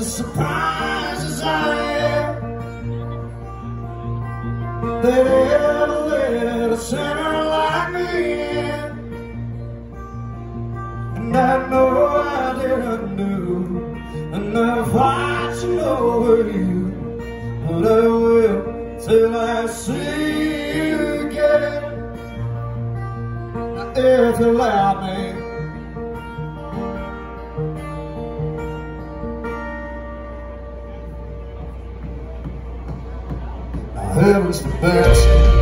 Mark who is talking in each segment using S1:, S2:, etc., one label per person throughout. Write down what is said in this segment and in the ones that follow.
S1: as surprised as I am That ever let a sinner like me in And I know I didn't do enough watching over you. But I will till I see you again. If you allow me There was the.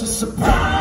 S1: Just I am.